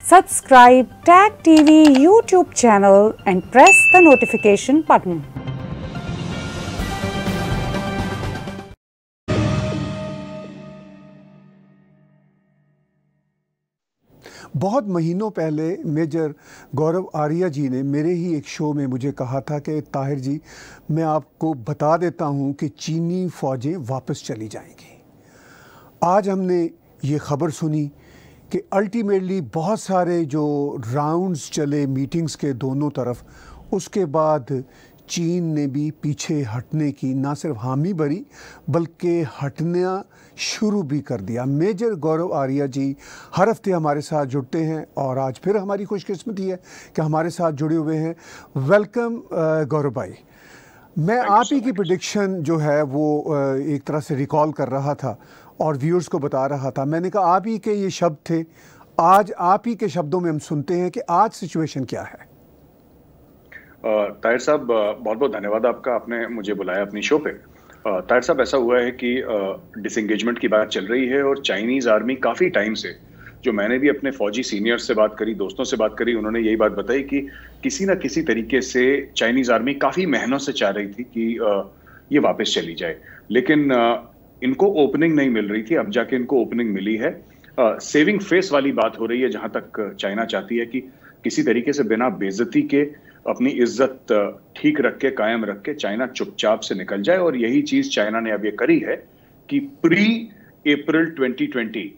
Subscribe Tag TV YouTube channel and press the notification button. बहुत महीनों पहले major गौरव आर्या जी ने मेरे ही एक शो में मुझे कहा था कि ताहिर जी, मैं आपको बता देता हूँ कि चीनी फ़ौजें वापस चली जाएँगी आज हमने ये ख़बर सुनी कि अल्टीमेटली बहुत सारे जो राउंड्स चले मीटिंग्स के दोनों तरफ़ उसके बाद चीन ने भी पीछे हटने की ना सिर्फ़ हामी भरी बल्कि हटना शुरू भी कर दिया। मेजर गौरव आर्या जी हर हफ़्ते हमारे साथ जुड़ते हैं और आज फिर हमारी खुशकिस्मती है कि हमारे साथ जुड़े हुए हैं। वेलकम गौरव भाई। मैं आप ही की प्रडिक्शन जो है वो एक तरह से रिकॉल कर रहा था। और व्यूअर्स को बता रहा था। मैंने कहा, आप ही के ये शब्द थे। आज आप ही के शब्दों में हम सुनते हैं कि आज सिचुएशन क्या है। ताहिर साहब बहुत बहुत धन्यवाद आपका। आपने मुझे बुलाया अपनी शो पे। ताहिर साहब, ऐसा हुआ है कि डिसंगेजमेंट की बात चल रही है और चाइनीज़ आर्मी काफ़ी टाइम से, जो मैंने भी अपने फौजी सीनियर से बात करी, दोस्तों से बात करी, उन्होंने यही बात बताई कि किसी ना किसी तरीके से चाइनीज़ आर्मी काफ़ी महीनों से चाह रही थी कि ये वापस चली जाए। लेकिन इनको ओपनिंग नहीं मिल रही थी, अब जाके इनको ओपनिंग मिली है। सेविंग फेस वाली बात हो रही है, जहाँ तक चाइना चाहती है कि किसी तरीके से बिना बेजती के अपनी इज़्ज़त ठीक रख के, कायम रख के चाइना चुपचाप से निकल जाए। और यही चीज़ चाइना ने अब ये करी है कि प्री अप्रैल 2020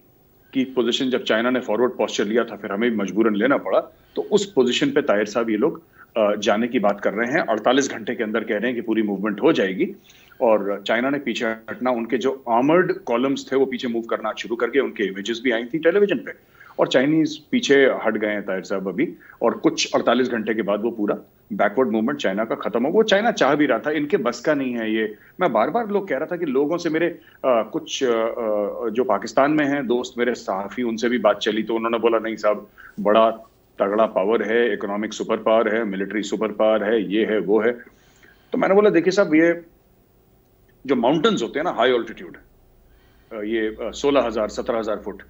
की पोजीशन जब चाइना ने फॉरवर्ड पॉस्चर लिया था, फिर हमें मजबूरन लेना पड़ा तो उस पोजीशन पे ताहिर साहब ये लोग जाने की बात कर रहे हैं। 48 घंटे के अंदर कह रहे हैं कि पूरी मूवमेंट हो जाएगी। और चाइना ने पीछे हटना उनके जो आर्मर्ड कॉलम्स थे वो पीछे मूव करना शुरू करके उनके इमेजेस भी आई थी टेलीविज़न पे। और चाइनीज़ पीछे हट गए हैं ताहिर साहब अभी और कुछ 48 घंटे के बाद वो पूरा बैकवर्ड मूवमेंट चाइना का खत्म हो। वो चाइना चाह भी रहा था इनके बस का नहीं है ये। मैं बार बार लोग कह रहा था कि लोगों से मेरे आ, कुछ आ, जो पाकिस्तान में हैं दोस्त मेरे सहाफी उनसे भी बात चली तो उन्होंने बोला नहीं साहब बड़ा तगड़ा पावर है इकोनॉमिक सुपर पावर है मिलिट्री सुपर पावर है ये है वो है। तो मैंने बोला देखिए साहब ये जो माउंटेन्स होते हैं ना हाई ऑल्टीट्यूड ये सोलह हज़ार, सत्रह हज़ार foot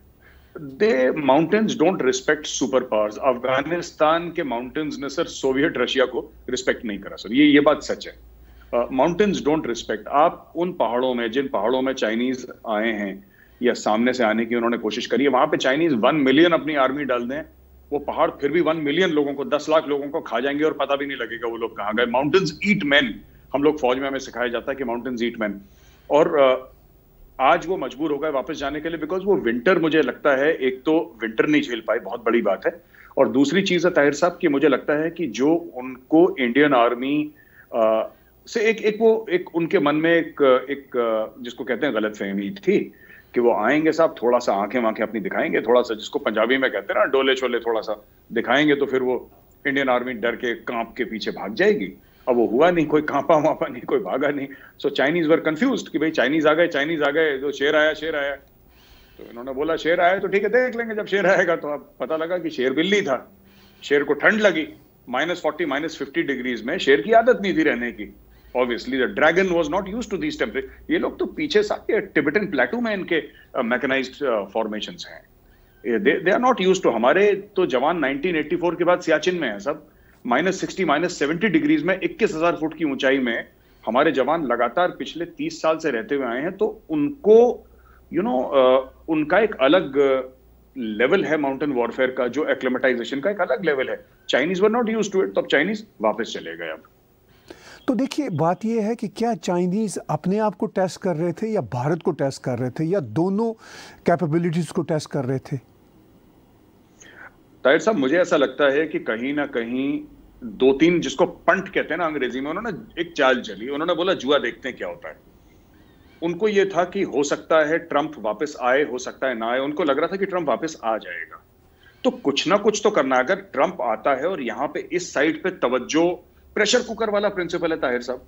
they mountains don't respect super powers Afghanistan के माउंटेन्स ने सर सोवियत रशिया को रिस्पेक्ट नहीं करा, सर। ये ये बात सच है। माउंटेन्स डोंट रिस्पेक्ट आप उन पहाड़ों में, जिन पहाड़ों में चाइनीज़ आए हैं, या सामने से आने की उन्होंने कोशिश करी है, वहाँ पे चाइनीज़ वन मिलियन अपनी आर्मी डाल दें, वो पहाड़ फिर भी वन मिलियन लोगों को, दस लाख लोगों को खा जाएँगे और पता भी नहीं लगेगा वो लोग कहाँ गए। माउंटेन्स ईट मैन हम लोग फौज में हमें सिखाया जाता है कि माउंटेन्स ईट मैन और आज वो मजबूर हो गए वापस जाने के लिए बिकॉज़ वो विंटर मुझे लगता है, एक तो विंटर नहीं झेल पाए, बहुत बड़ी बात है. और दूसरी चीज़ है ताहिर साहब कि मुझे लगता है कि जो उनको इंडियन आर्मी से एक एक वो, एक उनके मन में एक एक जिसको कहते हैं गलत फहमी थी कि वो आएँगे साहब, थोड़ा सा आँखें वाखें अपनी दिखाएँगे, थोड़ा सा जिसको पंजाबी में कहते हैं ना डोले छोले थोड़ा सा दिखाएँगे तो फिर वो इंडियन आर्मी डर के काँप के पीछे भाग जाएगी. अब वो हुआ नहीं, कोई कांपा वापा नहीं, कोई भागा नहीं। सो चाइनीज़ वर कंफ्यूज कि भाई चाइनीज़ आ गए चाइनीज़ आ गए तो शेर आया शेर आया। तो इन्होंने बोला, शेर आया तो ठीक है, देख लेंगे जब शेर आएगा। तो अब पता लगा कि शेर बिल्ली था। शेर को ठंड लगी। Minus forty minus fifty degrees में शेर की आदत नहीं थी रहने की। Obviously the dragon was not used to these temperature ये लोग तो पीछे ये टिबेटन प्लेटू में इनके मैकेनाइज्ड फॉर्मेशन हैं। They are not used to हमारे तो जवान 1984 के बाद सियाचिन में है सब। Minus sixty, minus seventy degrees में इक्कीस हज़ार फुट की ऊंचाई में हमारे जवान लगातार पिछले तीस साल से रहते हुए आए हैं तो उनको यू नो उनका एक अलग लेवल है माउंटेन वॉरफेयर का, जो एक्लेमेटाइजेशन का एक अलग लेवल है। Chinese were not used to it तो अब चाइनीज़ वापस चले गए अब। तो देखिए, बात यह है कि क्या चाइनीज़ अपने आप को टेस्ट कर रहे थे या भारत को टेस्ट कर रहे थे या दोनों कैपेबिलिटीज़ को टेस्ट कर रहे थे? ताहिर साहब, मुझे ऐसा लगता है कि कहीं ना कहीं दो तीन जिसको पंट कहते हैं ना अंग्रेज़ी में, उन्होंने एक चाल चली। उन्होंने बोला, जुआ देखते हैं क्या होता है। उनको ये था कि हो सकता है ट्रंप वापस आए, हो सकता है ना आए। उनको लग रहा था कि ट्रंप वापस आ जाएगा। तो कुछ ना कुछ तो करना अगर ट्रंप आता है और यहाँ पे इस साइड पे तवज्जो, प्रेशर कुकर वाला प्रिंसिपल है ताहिर साहब,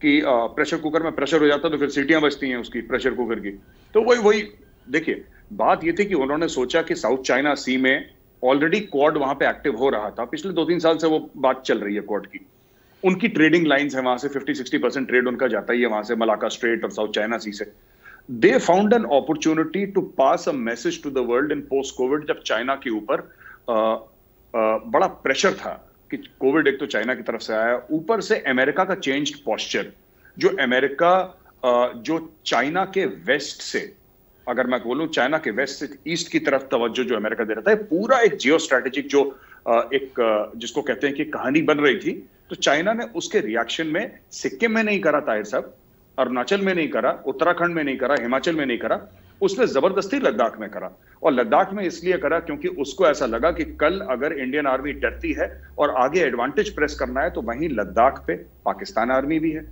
कि प्रेशर कुकर में प्रेशर हो जाता तो फिर सीटियाँ बचती हैं उसकी, प्रेशर कुकर की। तो वही वही, देखिए, बात ये थी कि उन्होंने सोचा कि साउथ चाइना सी में ऑलरेडी क्वाड वहाँ पे एक्टिव हो रहा था। पिछले दो तीन साल से वो बात चल रही है क्वाड की। उनकी ट्रेडिंग लाइंस है वहाँ से 50 60 परसेंट ट्रेड उनका जाता ही है वहाँ से मलाका स्ट्रेट और साउथ चाइना सी से। They found an opportunity to pass a message to the world in post COVID जब चाइना के ऊपर बड़ा प्रेशर था कि कोविड एक तो चाइना की तरफ़ से आया। ऊपर से अमेरिका का चेंज पॉस्चर जो अमेरिका जो चाइना के वेस्ट से अगर मैं बोलूँ, चाइना के वेस्ट से ईस्ट की तरफ़ तवज्जो जो अमेरिका दे रहा था पूरा एक जियो स्ट्रेटेजिक जो एक जिसको कहते हैं कि कहानी बन रही थी तो चाइना ने उसके रिएक्शन में सिक्किम में नहीं करा, ताहिर साहब, अरुणाचल में नहीं करा, उत्तराखंड में नहीं करा, हिमाचल में नहीं करा, उसने ज़बरदस्ती लद्दाख में करा। और लद्दाख में इसलिए करा क्योंकि उसको ऐसा लगा कि कल अगर इंडियन आर्मी डरती है और आगे एडवांटेज प्रेस करना है तो वहीं लद्दाख पे पाकिस्तान आर्मी भी है।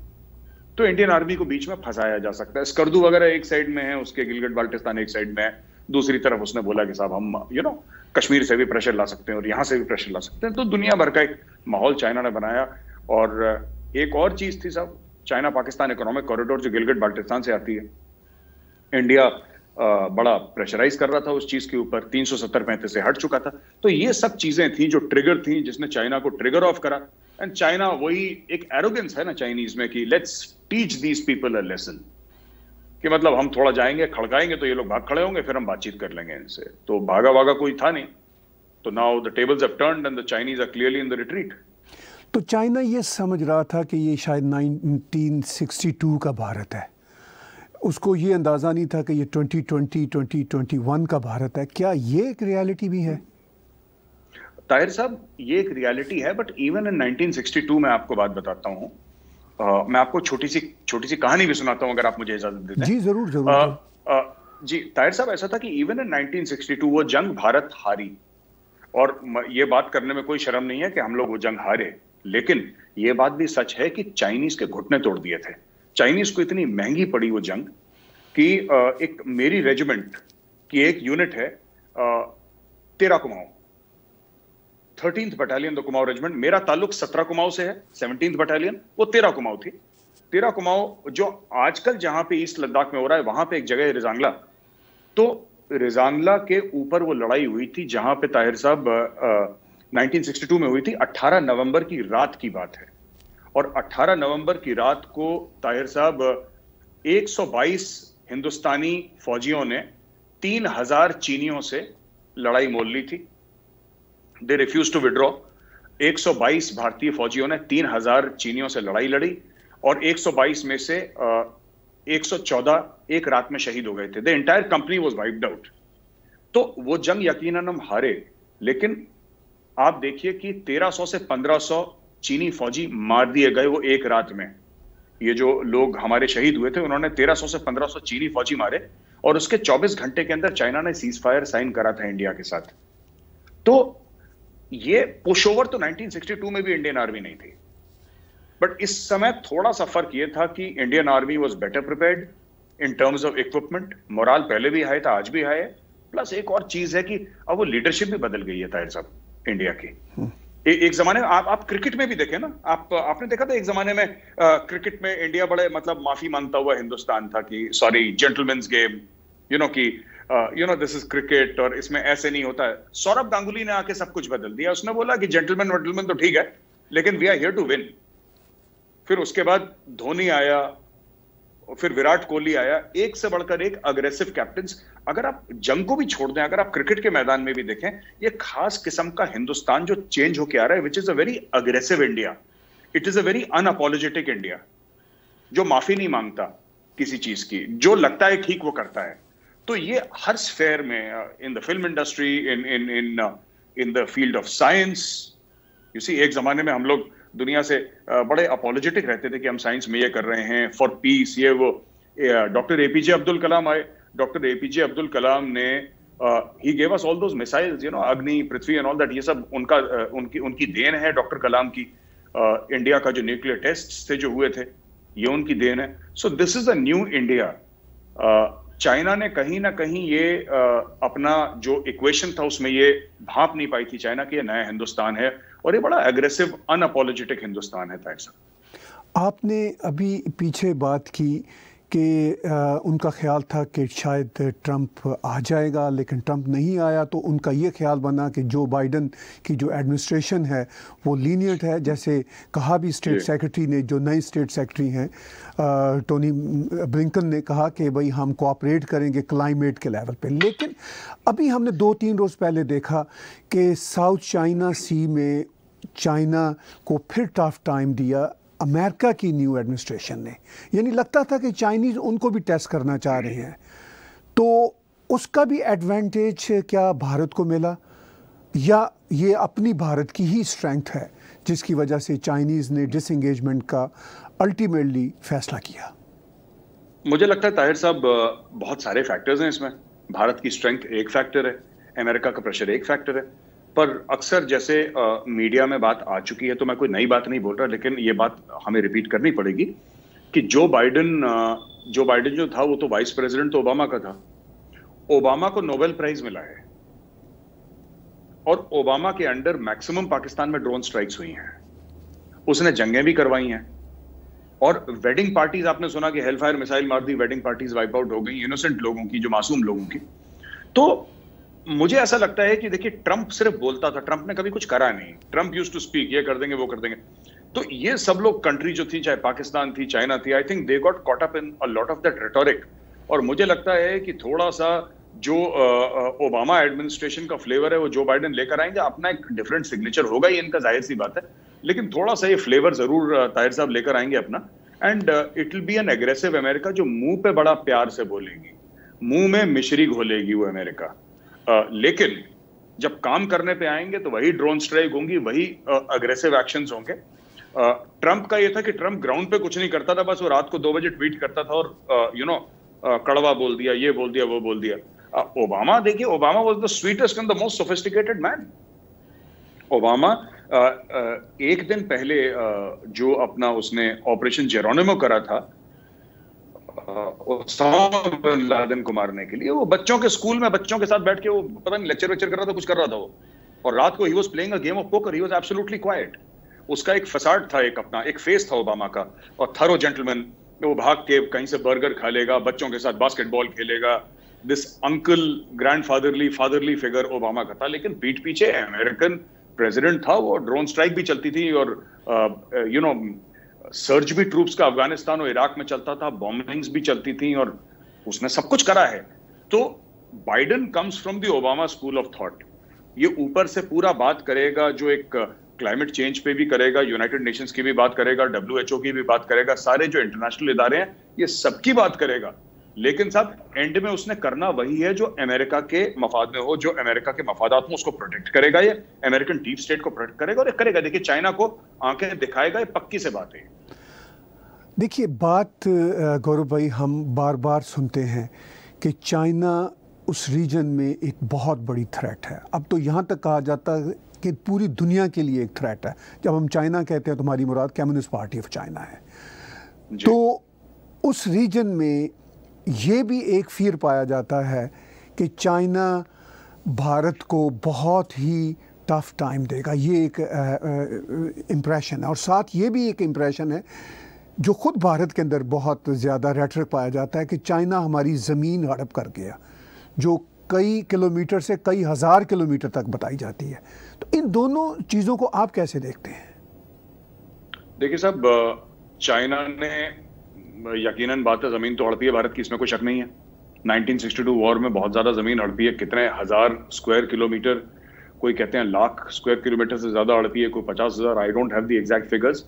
तो इंडियन आर्मी को बीच में फंसाया जा सकता है। स्कर्दू वगैरह एक साइड में है, उसके गिलगट बाल्टिस्तान एक साइड में है। दूसरी तरफ़ उसने बोला कि साहब, हम यू नो कश्मीर से भी प्रेशर ला सकते हैं और यहाँ से भी प्रेशर ला सकते हैं। तो दुनिया भर का एक माहौल चाइना ने बनाया और एक और चीज़ थी साहब चाइना पाकिस्तान इकोनॉमिक कॉरिडोर जो गिलगट बाल्टिस्तान से आती है। इंडिया बड़ा प्रेशराइज कर रहा था उस चीज़ के ऊपर, तीन सौ से हट चुका था। तो ये सब चीज़ें थी जो ट्रिगर थी जिसने चाइना को ट्रिगर ऑफ़ करा। एंड चाइना वही एक एरोगेंस है ना चाइनीज़ में कि let's teach these people a lesson कि मतलब हम थोड़ा जाएँगे, खड़काएँगे तो ये लोग भाग खड़े होंगे, फिर हम बातचीत कर लेंगे इनसे। तो भागा भागा कोई था नहीं। तो now the tables have turned and the Chinese are clearly in the retreat तो चाइना ये समझ रहा था कि ये शायद 1962 का भारत है। उसको ये अंदाज़ा नहीं था कि ये 2020 2021 का भारत है। क्या ये एक रियलिटी भी है? ताहिर साहब ये एक रियलिटी है बट इवन इन 1962 में आपको बात बताता हूँ। मैं आपको छोटी सी छोटी सी कहानी भी सुनाता हूँ अगर आप मुझे इजाज़त देते हैं। जी ज़रूर ज़रूर। आ, आ, जी ताहिर साहब ऐसा था कि इवन इन 1962 वो जंग भारत हारी। और ये बात करने में कोई शर्म नहीं है कि हम लोग वो जंग हारे। लेकिन ये बात भी सच है कि चाइनीज़ के घुटने तोड़ दिए थे। चाइनीज़ को इतनी महँगी पड़ी वो जंग कि एक मेरी रेजिमेंट की एक यूनिट है तेरा Kumaon thirteenth battalion the Kumaon regiment मेरा ताल्लुक सत्रह कुमाऊं से है सेवनटींथ बटालियन वो तेरह कुमाऊं थी। तेरह कुमाऊं जो आजकल जहाँ पे ईस्ट लद्दाख में हो रहा है, वहाँ पे एक जगह है रिजांगला। तो रिजांगला के ऊपर वो लड़ाई हुई थी, जहाँ पे ताहिर साहब 1962 में हुई थी। 18 नवंबर की रात की बात है। और 18 नवंबर की रात को ताहिर साहब 122 हिंदुस्तानी फौजियों ने 3000 चीनियों से लड़ाई मोल ली थी। दे रिफ्यूज टू विड्रॉ 122 भारतीय फौजियों ने 3000 चीनियों से लड़ाई लड़ी और 122 में से 114 एक रात में शहीद हो गए थे। The entire company was wiped out तो वो जंग यकीनन हम हारे, लेकिन आप देखिए कि 1300 से 1500 चीनी फौजी मार दिए गए वो एक रात में। ये जो लोग हमारे शहीद हुए थे, उन्होंने 1300 से 1500 चीनी फौजी मारे और उसके 24 घंटे के अंदर चाइना ने सीज फायर साइन करा था इंडिया के साथ। तो ये पुश ओवर तो 1962 में भी इंडियन आर्मी नहीं थी। बट इस समय थोड़ा सा फ़र्क ये था कि Indian army was better prepared in terms of equipment morale पहले भी हाई था आज भी हाई है। प्लस एक और चीज़ है कि अब वो लीडरशिप भी बदल गई है ताहिर साहब इंडिया की। ए, एक जमाने में आप आप क्रिकेट में भी देखे ना। आप आपने देखा था एक जमाने में आ, क्रिकेट में इंडिया बड़े मतलब माफ़ी माँगता हुआ हिंदुस्तान था कि sorry gentleman game you know कि you know this is cricket और इसमें ऐसे नहीं होता। है सौरभ गांगुली ने आके सब कुछ बदल दिया। उसने बोला कि जेंटलमैन वेंटलमैन तो ठीक है, लेकिन we are here to win फिर उसके बाद धोनी आया, और फिर विराट कोहली आया। एक से बढ़कर एक अग्रेसिव कैप्टन अगर आप जंग को भी छोड़ दें, अगर आप क्रिकेट के मैदान में भी देखें, ये खास किस्म का हिंदुस्तान जो चेंज होके आ रहा है which is a very aggressive India it is a very unapologetic India जो माफ़ी नहीं माँगता किसी चीज़ की। जो लगता है ठीक वो करता है। तो ये हर स्फेयर में in the film industry in in in in the field of science you see एक जमाने में हम लोग दुनिया से बड़े अपोलोजेटिक रहते थे कि हम साइंस में ये कर रहे हैं फॉर पीस ये वो doctor A APJ Abdul Kalam आए। डॉक्टर एपीजे अब्दुल कलाम ने ही gave us all those missiles you know Agni Prithvi and all that ये सब उनका uh, उनकी उनकी देन है डॉक्टर कलाम की। Uh, इंडिया uh, का जो न्यूक्लियर टेस्ट थे जो हुए थे ये उनकी देन है। So this is a new India China ने कहीं ना कहीं ये अपना जो इक्वेशन था उसमें ये भाप नहीं पाई थी। चाइना की नया हिंदुस्तान है और ये बड़ा एग्रेसिव अनअपोलोजेटिक हिंदुस्तान है ताहिर साहब आपने अभी पीछे बात की कि उनका ख्याल था कि शायद ट्रंप आ जाएगा लेकिन ट्रंप नहीं आया तो उनका ये ख्याल बना कि जो बाइडन की जो एडमिनिस्ट्रेशन है वो लीनियट है। जैसे कहा भी स्टेट सेक्रेटरी ने जो नए स्टेट सेक्रेटरी हैं टोनी ब्लिंकन ने कहा कि भाई हम कोऑपरेट करेंगे क्लाइमेट के लेवल पे। लेकिन अभी हमने दो तीन रोज़ पहले देखा कि साउथ चाइना सी में चाइना को फिर टफ टाइम दिया अमेरिका की न्यू एडमिनिस्ट्रेशन ने। यानी लगता था कि चाइनीज़ उनको भी टेस्ट करना चाह रहे हैं। तो उसका भी एडवांटेज क्या भारत को मिला? या ये अपनी भारत की ही स्ट्रेंथ है, जिसकी वजह से चाइनीज़ ने डिसंगेजमेंट का अल्टीमेटली फैसला किया? मुझे लगता है ताहिर साहब, बहुत सारे फैक्टर्स हैं इसमें। भारत की स्ट्रेंथ एक फैक्टर है अमेरिका का प्रेशर एक फैक्टर है। पर अक्सर जैसे आ, मीडिया में बात आ चुकी है तो मैं कोई नई बात नहीं बोल रहा लेकिन ये बात हमें रिपीट करनी पड़ेगी कि जो बाइडन जो बाइडन जो था वो तो वाइस प्रेसिडेंट तो ओबामा का था। ओबामा को नोबेल प्राइज मिला है। और ओबामा के अंडर मैक्सिमम पाकिस्तान में ड्रोन स्ट्राइक्स हुई हैं। उसने जंगें भी करवाई हैं। और वेडिंग पार्टीज़ आपने सुना कि हेलफायर मिसाइल मार दी वेडिंग पार्टीज़ वाइप आउट हो गई इनोसेंट लोगों की जो मासूम लोगों की। तो मुझे ऐसा लगता है कि देखिए ट्रंप सिर्फ़ बोलता था ट्रंप ने कभी कुछ करा नहीं। ट्रंप यूज़ टू स्पीक ये कर देंगे, वो कर देंगे। तो ये सब लोग कंट्री जो थी, चाहे पाकिस्तान थी चाइना थी I think they got caught up in a lot of that rhetoric और मुझे लगता है कि थोड़ा सा जो ओबामा एडमिनिस्ट्रेशन का फ्लेवर है, वो जो बाइडेन लेकर आएँगे। अपना एक डिफरेंट सिग्नेचर होगा ही इनका ज़ाहिर सी बात है। लेकिन थोड़ा सा ये फ्लेवर ज़रूर ताहिर साहब लेकर आएँगे अपना। And it will be an aggressive America जो मुँह पे बड़ा प्यार से बोलेगी। मुँह में मिश्री घोलेगी वो अमेरिका लेकिन जब काम करने पे आएँगे तो वही ड्रोन स्ट्राइक होंगी, वही अग्रेसिव एक्शंस होंगे। ट्रंप का ये था कि ट्रंप ग्राउंड पे कुछ नहीं करता था, बस वो रात को दो बजे ट्वीट करता था और यू नो कड़वा बोल दिया, ये बोल दिया, वो बोल दिया। ओबामा, देखिए, Obama was the sweetest and the most sophisticated man Obama एक दिन पहले जो अपना उसने ऑपरेशन जेरोनिमो करा था लादेन को मारने के लिए, वो बच्चों के स्कूल में बच्चों के साथ बैठ के वो पता नहीं लेक्चर वेक्चर कर रहा था, कुछ कर रहा था वो। और रात को he was playing a game of poker he was absolutely quite उसका एक फसाड था एक अपना, एक फेस था ओबामा का। और थरो जेंटलमैन वो भाग के कहीं से बर्गर खा लेगा, बच्चों के साथ बास्केटबॉल खेलेगा। This uncle grandfatherly fatherly figure Obama का था। लेकिन पीठ पीछे अमेरिकन प्रेसिडेंट था, वो ड्रोन स्ट्राइक भी चलती थी और यू नो सर्च भी ट्रूप्स का अफ़गानिस्तान और इराक में चलता था बॉम्बिंग्स भी चलती थी और उसने सब कुछ करा है। तो Biden comes from the Obama school of thought ये ऊपर से पूरा बात करेगा, जो एक क्लाइमेट चेंज पे भी करेगा यूनाइटेड नेशंस की भी बात करेगा डब्ल्यूएचओ की भी बात करेगा, सारे जो इंटरनेशनल इदारे हैं, ये सबकी बात करेगा। लेकिन साहब एंड में उसने करना वही है जो अमेरिका के मफाद में हो जो अमेरिका के मफादात में उसको प्रोटेक्ट करेगा ये अमेरिकन डीप स्टेट को प्रोटेक्ट करेगा और ये करेगा। देखिए चाइना को आँखें दिखाएगा ये पक्की से बात है देखिए बात गौरव भाई हम बार बार सुनते हैं कि चाइना उस रीजन में एक बहुत बड़ी थ्रेट है। अब तो यहाँ तक कहा जाता है कि पूरी दुनिया के लिए एक थ्रेट है। जब हम चाइना कहते हैं तो हमारी मुराद कम्युनिस्ट पार्टी ऑफ़ चाइना है। तो उस रीजन में ये भी एक फिर पाया जाता है कि चाइना भारत को बहुत ही टफ टाइम देगा। ये एक इम्प्रेशन है। और साथ ये भी एक इम्प्रेशन है जो ख़ुद भारत के अंदर बहुत ज़्यादा रेटरिक पाया जाता है कि चाइना हमारी ज़मीन हड़प कर गया, जो कई किलोमीटर से कई हज़ार किलोमीटर तक बताई जाती है। तो इन दोनों चीज़ों को आप कैसे देखते हैं? देखिए साहब चाइना ने यकीनन बात है, ज़मीन तो हड़पी है, भारत की इसमें कोई शक नहीं है। 1962 वॉर में बहुत ज़्यादा ज़मीन हड़पी है। कितने हज़ार स्क्वायर किलोमीटर, कोई कहते हैं लाख स्क्वायर किलोमीटर से ज़्यादा हड़पी है, कोई पचास हज़ार I don't have the exact figures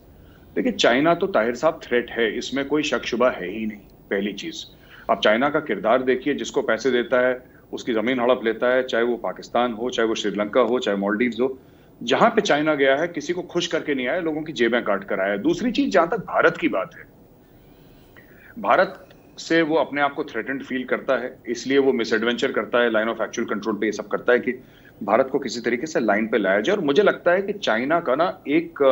देखिए, चाइना तो ताहिर साहब थ्रेट है, इसमें कोई शक शुबा है ही नहीं, पहली चीज़। अब चाइना का किरदार देखिए, जिसको पैसे देता है, उसकी ज़मीन हड़प लेता है, चाहे वो पाकिस्तान हो, चाहे वो श्रीलंका हो, चाहे मॉलडीव हो। जहाँ पे चाइना गया है, किसी को खुश करके नहीं आया, लोगों की जेबें काट कर आया दूसरी चीज़, जहाँ तक भारत की बात है भारत से वो अपने आप को थ्रेटेंड फील करता है, इसलिए वो मिस एडवेंचर करता है लाइन ऑफ़ एक्चुअल कंट्रोल पे ये सब करता है कि भारत को किसी तरीके से लाइन पे लाया जाए। और मुझे लगता है कि चाइना का ना एक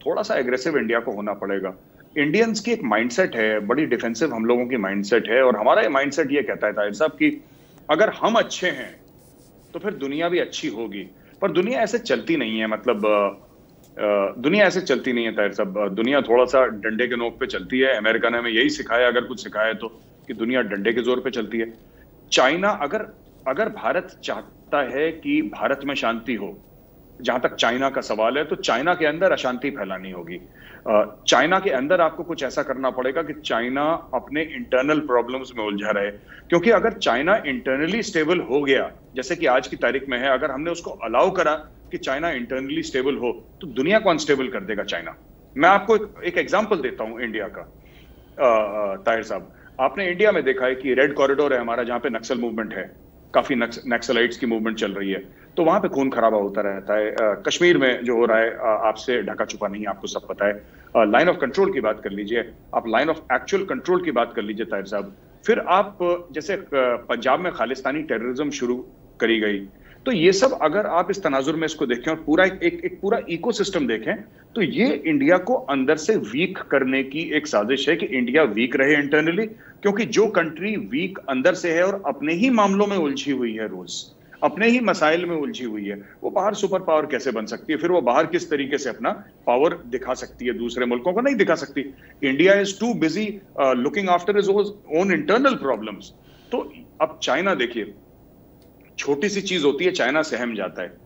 थोड़ा सा एग्रेसिव इंडिया को होना पड़ेगा। इंडियंस की एक माइंडसेट है, बड़ी डिफेंसिव हम लोगों की माइंडसेट है, और हमारा माइंडसेट ये कहता है ताहिर साहब कि अगर हम अच्छे हैं तो फिर दुनिया भी अच्छी होगी। पर दुनिया ऐसे चलती नहीं है मतलब दुनिया ऐसे चलती नहीं है, ताहिर साहब। दुनिया थोड़ा सा डंडे के नोक पे चलती है। अमेरिका ने हमें यही सिखाया, अगर कुछ सिखाया तो कि दुनिया डंडे के ज़ोर पे चलती है। चाइना अगर अगर भारत चाहता है कि भारत में शांति हो जहाँ तक चाइना का सवाल है तो चाइना के अंदर अशांति फैलानी होगी। चाइना के अंदर आपको कुछ ऐसा करना पड़ेगा कि चाइना अपने इंटरनल प्रॉब्लम्स में उलझा रहे। क्योंकि अगर चाइना इंटरनली स्टेबल हो गया, जैसे कि आज की तारीख में है, अगर हमने उसको अलाउ करा कि चाइना इंटरनली स्टेबल हो तो दुनिया को अनस्टेबल कर देगा चाइना? मैं आपको एक एग्ज़ाम्पल देता हूँ इंडिया का। ताहिर साहब, आपने इंडिया में देखा है कि रेड कॉरिडोर है हमारा, जहाँ पे नक्सल मूवमेंट है। काफ़ी नक्सलाइट्स की मूवमेंट चल रही है। तो वहाँ पे खून खराबा होता रहता है। आ, कश्मीर में जो हो रहा है आपसे ढका छुपा नहीं आपको सब पता है। लाइन ऑफ़ कंट्रोल की बात कर लीजिए। आप लाइन ऑफ़ एक्चुअल कंट्रोल की बात कर लीजिए ताहिर साहब। फिर आप जैसे पंजाब में खालिस्तानी टेररिज्म शुरू करी गई। तो ये सब अगर आप इस तनाजुर में इसको देखें और पूरा एक, एक, एक पूरा इकोसिस्टम देखें तो ये इंडिया को अंदर से वीक करने की एक साजिश है कि इंडिया वीक रहे इंटरनली क्योंकि जो कंट्री वीक अंदर से है और अपने ही मामलों में उलझी हुई है रोज। अपने ही मसाइल में उलझी हुई है। वो बाहर सुपर पावर कैसे बन सकती है? फिर वो बाहर किस तरीके से अपना पावर दिखा सकती है दूसरे मुल्कों को? नहीं दिखा सकती। India is too busy looking after is own internal problems तो अब चाइना देखिए, छोटी सी चीज़ होती है चाइना सहम जाता है।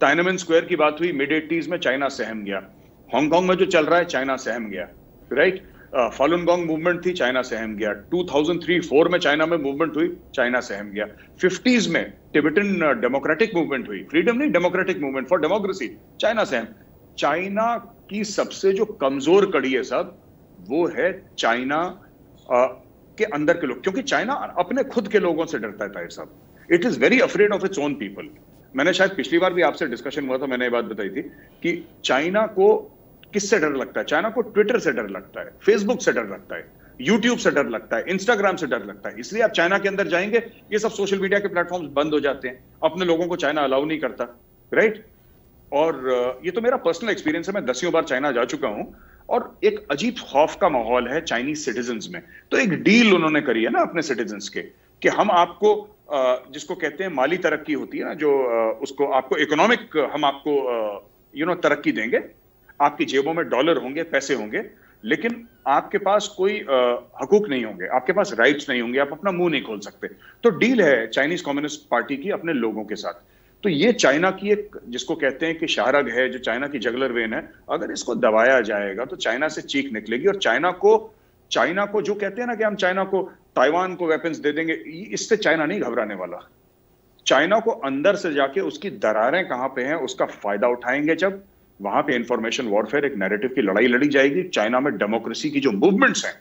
टाइनमेन स्क्वायर की बात हुई मिड एटीज में चाइना सहम गया। हांगकांग में जो चल रहा है चाइना सहम गया। राइट फॉलनगोंग मूवमेंट थी चाइना सहम गया। 2003-4 में चाइना में मूवमेंट हुई चाइना सहम गया। 50s में टिबेटन डेमोक्रेटिक मूवमेंट हुई। फ्रीडम नहीं democratic movement for democracy China सहम चाइना की सबसे जो कमज़ोर कड़ी है सब वो है चाइना uh, के अंदर के लोग। क्योंकि चाइना अपने खुद के लोगों से डरता है साहब it is very afraid of its own people मैंने शायद पिछली बार भी आपसे डिस्कशन हुआ था मैंने ये बात बताई थी कि चाइना को किससे डर लगता है? चाइना को ट्विटर से डर लगता है फेसबुक से डर लगता है यूट्यूब से डर लगता है इंस्टाग्राम से डर लगता है। इसलिए आप चाइना के अंदर जाएँगे, ये सब सोशल मीडिया के प्लेटफॉर्म्स बंद हो जाते हैं। अपने लोगों को चाइना अलाउ नहीं करता राइट और ये तो मेरा पर्सनल एक्सपीरियंस है, मैं दसियों बार चाइना जा चुका हूँ। और एक अजीब खौफ का माहौल है चाइनीज़ सिटीजन में। तो एक डील उन्होंने करी है ना अपने सिटीजन के, कि हम आपको जिसको कहते हैं माली तरक्की होती है ना, जो उसको आपको इकोनॉमिक हम आपको यू नो तरक्की देंगे आपकी जेबों में डॉलर होंगे, पैसे होंगे, लेकिन आपके पास कोई हकूक नहीं होंगे, आपके पास राइट्स नहीं होंगे, आप अपना मुँह नहीं खोल सकते। तो डील है चाइनीज़ कम्युनिस्ट पार्टी की अपने लोगों के साथ। तो ये चाइना की एक, जिसको कहते हैं कि शाहरग है, जो चाइना की जगलर वेन है, अगर इसको दबाया जाएगा तो चाइना से चीख निकलेगी और चाइना को चाइना को जो कहते हैं ना कि हम चाइना को ताइवान को वेपन्स दे देंगे इससे चाइना नहीं घबराने वाला। चाइना को अंदर से जाके उसकी दरारें कहाँ पे हैं, उसका फ़ायदा उठाएँगे जब वहाँ पे इंफॉर्मेशन वॉरफेयर एक नैरेटिव की लड़ाई लड़ी जाएगी। चाइना में डेमोक्रेसी की जो मूवमेंट्स हैं,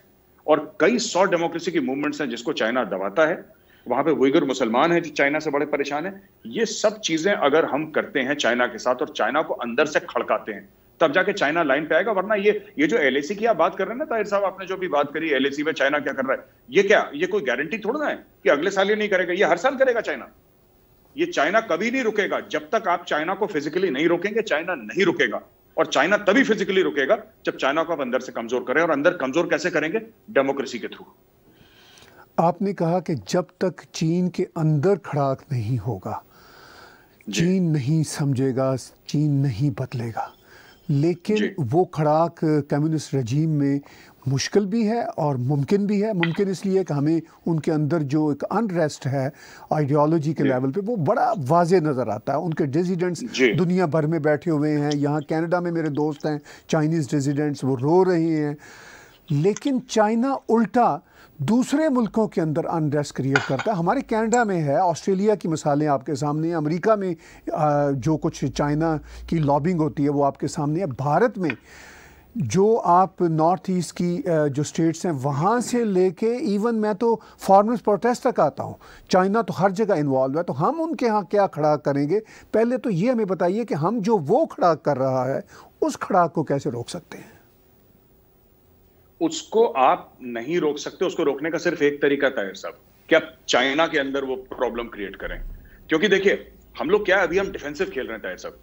और कई सौ डेमोक्रेसी की मूवमेंट्स हैं जिसको चाइना दबाता है। वहाँ पे उइगर मुसलमान है जो चाइना से बड़े परेशान है। ये सब चीज़ें अगर हम करते हैं चाइना के साथ और चाइना को अंदर से खड़काते हैं, तब जाके चाइना लाइन पे आएगा। वरना ये ये जो एल की आप बात कर रहे हैं ना, ताहिर साहब, आपने जो भी बात करी एल में चाइना क्या कर रहा है, ये क्या, ये कोई गारंटी थोड़ा ना है कि अगले साल ये नहीं करेगा? ये हर साल करेगा चाइना ये चाइना कभी नहीं रुकेगा। जब तक आप चाइना को फिजिकली नहीं रोकेंगे चाइना नहीं रुकेगा। और चाइना तभी फिजिकली रुकेगा जब चाइना को आप अंदर से कमज़ोर करें। और अंदर कमज़ोर कैसे करेंगे? डेमोक्रेसी के थ्रू आपने कहा कि जब तक चीन के अंदर खड़ाक नहीं होगा चीन नहीं समझेगा चीन नहीं बदलेगा। लेकिन वो खड़ाक कम्युनिस्ट रजीम में मुश्किल भी है और मुमकिन भी है। मुमकिन इसलिए कि हमें उनके अंदर जो एक अनरेस्ट है आइडियोलॉजी के लेवल पे वो बड़ा वाज नज़र आता है। उनके रेजिडेंट्स दुनिया भर में बैठे हुए हैं। यहाँ कनाडा में मेरे दोस्त हैं चाइनीज़ रेजिडेंट्स वो रो रहे हैं। लेकिन चाइना उल्टा दूसरे मुल्कों के अंदर अनरेस्ट क्रिएट करता है। हमारे कनाडा में है ऑस्ट्रेलिया की मिसालें आपके सामने हैं अमेरिका में जो कुछ चाइना की लॉबिंग होती है वो आपके सामने है। भारत में जो आप नॉर्थ ईस्ट की जो स्टेट्स हैं, वहाँ से लेके इवन मैं तो फॉर्मर्स प्रोटेस्ट तक आता हूँ। चाइना तो हर जगह इन्वॉल्व है तो हम उनके यहाँ क्या खड़ा करेंगे? पहले तो ये हमें बताइए कि हम जो वो खड़ा कर रहा है, उस खड़ा को कैसे रोक सकते हैं? उसको आप नहीं रोक सकते, उसको रोकने का सिर्फ़ एक तरीका था साहब कि आप चाइना के अंदर वो प्रॉब्लम क्रिएट करें। क्योंकि देखिए, हम लोग क्या अभी हम डिफेंसिव खेल रहे हैं साहब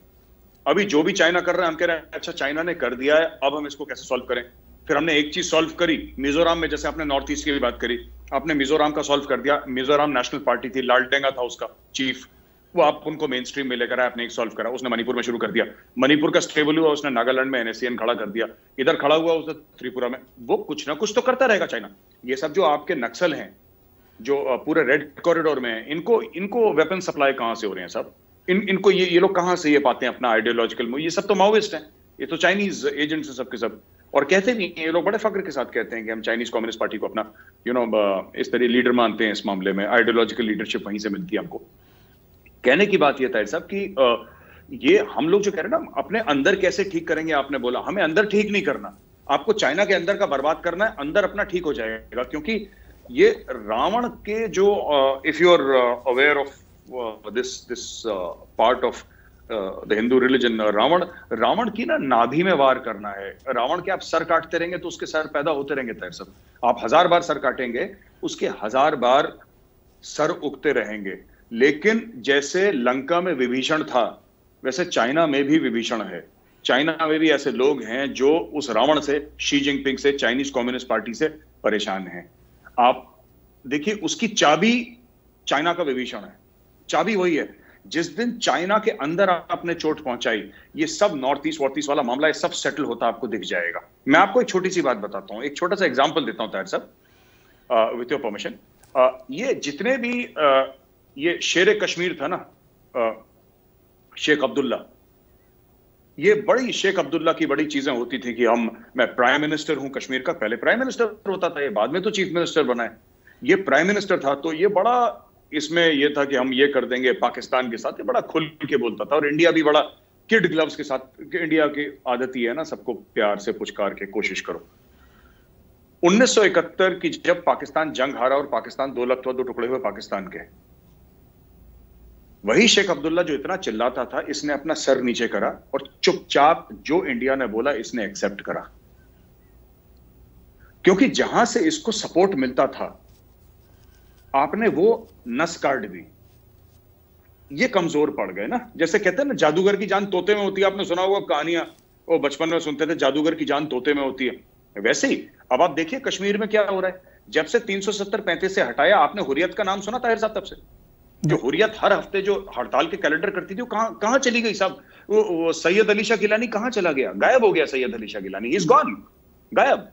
अभी जो भी चाइना कर रहे हैं, हम कह रहे हैं अच्छा चाइना ने कर दिया है, अब हम इसको कैसे सॉल्व करें? फिर हमने एक चीज़ सॉल्व करी, मिजोरम में, जैसे आपने नॉर्थ ईस्ट की भी बात करी, आपने मिजोरम का सॉल्व कर दिया। मिजोरम नेशनल पार्टी थी लालटेंगा था उसका चीफ वो आप उनको मेन स्ट्रीम में लेकर आए, आपने एक सॉल्व करा, उसने मणिपुर में शुरू कर दिया। मणिपुर का स्टेबल हुआ, उसने नागालैंड में एनएससीएन खड़ा कर दिया। इधर खड़ा हुआ, उसने त्रिपुरा में। वो कुछ ना कुछ तो करता रहेगा चाइना। ये सब जो आपके नक्सल हैं, जो पूरे रेड कॉरिडोर में इनको इनको वेपन सप्लाई कहाँ से हो रहे हैं सब? इन, इनको ये ये लोग कहाँ से ये पाते हैं अपना आइडियोलॉजिकल ये सब तो माओइस्ट हैं। ये तो चाइनीज़ एजेंट्स हैं सबके सब। और कहते भी ये लोग बड़े फक्र के साथ कहते हैं कि हम चाइनीज़ कम्युनिस्ट पार्टी को अपना यू नो इस तरह लीडर मानते हैं इस मामले में। आइडियोलॉजिकल लीडरशिप वहीं से मिलती है हमको। कहने की बात यह था साहब कि ये हम लोग जो कह रहे हैं ना, अपने अंदर कैसे ठीक करेंगे, आपने बोला। हमें अंदर ठीक नहीं करना। आपको चाइना के अंदर का बर्बाद करना है, अंदर अपना ठीक हो जाएगा। क्योंकि ये रावण के जो if you are aware of this this part of the Hindu religion Ravan Ravan की ना नाभि में वार करना है रावण के आप सर काटते रहेंगे तो उसके सर पैदा होते रहेंगे तय सब आप हज़ार बार सर काटेंगे उसके हज़ार बार सर उगते रहेंगे लेकिन जैसे लंका में विभीषण था वैसे चाइना में भी विभीषण है। चाइना में भी ऐसे लोग हैं जो उस रावण से शी जिनपिंग से चाइनीज़ कम्युनिस्ट पार्टी से परेशान हैं। आप देखिए, उसकी चाबी चाइना का विभीषण है। चाबी वही है। जिस दिन चाइना के अंदर आपने चोट पहुंचाई ये सब नॉर्थ ईस्ट वॉर्थ ईस्ट वाला मामला ये सब सेटल होता आपको दिख जाएगा। मैं आपको एक छोटी सी बात बताता हूँ एक छोटा सा एग्ज़ाम्पल देता हूँ तार साहब। विथ योर परमिशन ये जितने भी uh, ये शेर कश्मीर था ना शेख अब्दुल्ला। ये बड़ी शेख अब्दुल्ला की बड़ी चीज़ें होती थी कि हम मैं प्राइम मिनिस्टर हूँ कश्मीर का पहले प्राइम मिनिस्टर होता था ये बाद में तो चीफ मिनिस्टर बना है। ये प्राइम मिनिस्टर था तो ये बड़ा इसमें ये था कि हम ये कर देंगे पाकिस्तान के साथ। ये बड़ा खुल के बोलता था और इंडिया भी बड़ा किड ग्लव्स के साथ इंडिया की आदत ही है ना, सबको प्यार से पुचकार के कोशिश करो। 1971 की जब पाकिस्तान जंग हारा और पाकिस्तान दो लख, दो टुकड़े हुए पाकिस्तान के, वही शेख अब्दुल्ला जो इतना चिल्लाता था, इसने अपना सर नीचे करा और चुपचाप जो इंडिया ने बोला, इसने एक्सेप्ट करा। क्योंकि जहाँ से इसको सपोर्ट मिलता था आपने वो नस काट दी। ये कमज़ोर पड़ गए ना। जैसे कहते हैं ना जादूगर की जान तोते में होती है। आपने सुना होगा कहानियाँ वो बचपन में सुनते थे जादूगर की जान तोते में होती है। वैसे ही अब आप देखिए कश्मीर में क्या हो रहा है। जब से 370 पैंतीस से हटाया आपने हुरियत का नाम सुना ताहिर साहब तब से? जो हुरियत हर हफ़्ते जो हड़ताल के कैलेंडर करती थी वो कहाँ कहाँ चली गई साहब वो, वो सैयद अली शाह गिलानी कहाँ चला गया? गायब हो गया सैयद अली शाह गिलानी। इज़ गॉन गायब।